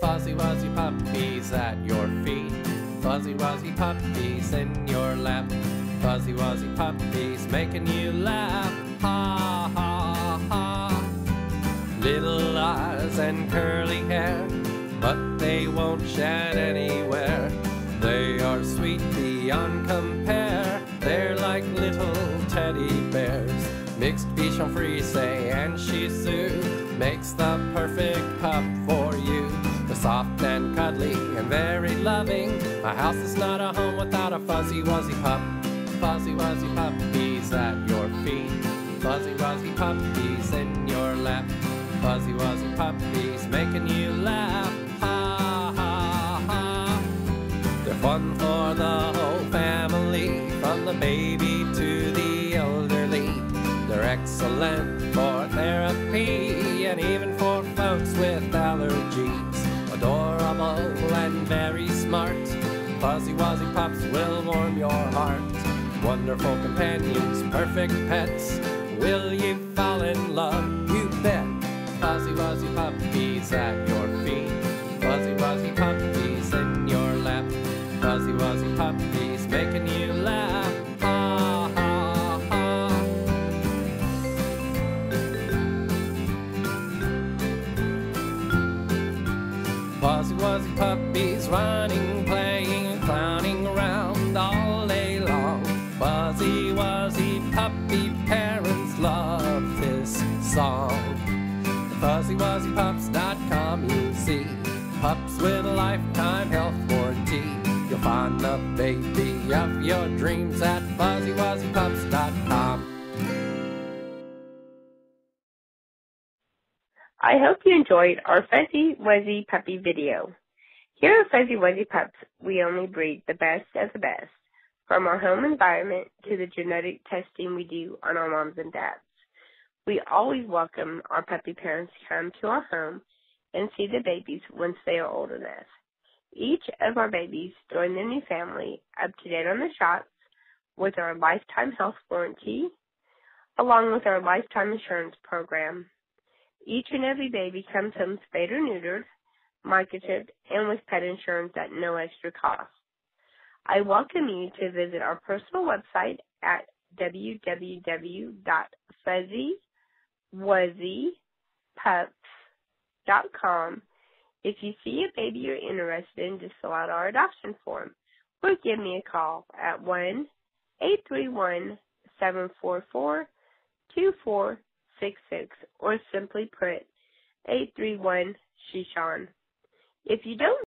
Fuzzy wuzzy puppies at your feet. Fuzzy wuzzy puppies in your lap. Fuzzy wuzzy puppies making you laugh. Ha ha ha. Little eyes and curly hair, but they won't shed anywhere. They are sweet beyond compare. They're like little teddy bears. Mixed Bichon Frise and Shih Tzu makes the perfect pup for. They're soft and cuddly and very loving. A house is not a home without a fuzzy wuzzy pup. Fuzzy wuzzy puppies at your feet. Fuzzy wuzzy puppies in your lap. Fuzzy wuzzy puppies making you laugh. Ha ha ha. They're fun for the whole family, from the baby to the elderly. They're excellent smart. Fuzzy wuzzy pups will warm your heart. Wonderful companions, perfect pets. Will you fall in love? You bet. Fuzzy wuzzy puppies at your feet. Fuzzy wuzzy puppies in your lap. Fuzzy wuzzy puppies making you laugh. Wuzzy puppies running, playing, clowning around all day long. Fuzzy wuzzy puppy parents love this song. FuzzyWuzzyPups.com you'll see pups with a lifetime health warranty. You'll find the baby of your dreams at FuzzyWuzzyPups.com. I hope you enjoyed our Fuzzy Wuzzy Puppy video. Here at Fuzzy Wuzzy Pups, we only breed the best of the best, from our home environment to the genetic testing we do on our moms and dads. We always welcome our puppy parents to come to our home and see the babies once they are old enough. Each of our babies join the new family up to date on the shots with our lifetime health warranty, along with our lifetime insurance program. Each and every baby comes home spayed or neutered, microchipped, and with pet insurance at no extra cost. I welcome you to visit our personal website at www.fuzzywuzzypups.com if you see a baby you're interested in, just fill out our adoption form or give me a call at 1 831 744 2466 or simply put 831 Shichon. If you don't